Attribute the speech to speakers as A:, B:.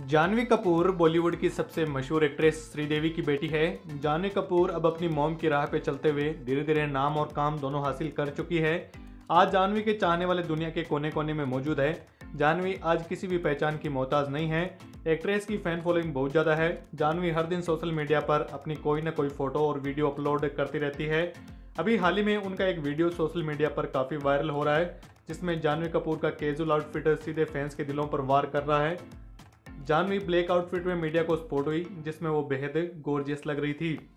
A: जानवी कपूर बॉलीवुड की सबसे मशहूर एक्ट्रेस श्रीदेवी की बेटी है। जानवी कपूर अब अपनी मोम की राह पे चलते हुए धीरे धीरे नाम और काम दोनों हासिल कर चुकी है। आज जानवी के चाहने वाले दुनिया के कोने कोने में मौजूद है। जानवी आज किसी भी पहचान की मोहताज नहीं है। एक्ट्रेस की फ़ैन फॉलोइंग बहुत ज़्यादा है। जानवी हर दिन सोशल मीडिया पर अपनी कोई ना कोई फ़ोटो और वीडियो अपलोड करती रहती है। अभी हाल ही में उनका एक वीडियो सोशल मीडिया पर काफ़ी वायरल हो रहा है, जिसमें जानवी कपूर का कैजुअल आउटफिट सीधे फैंस के दिलों पर वार कर रहा है। जानवी ब्लैक आउटफिट में मीडिया को स्पोर्ट हुई, जिसमें वो बेहद गोरजियस लग रही थी।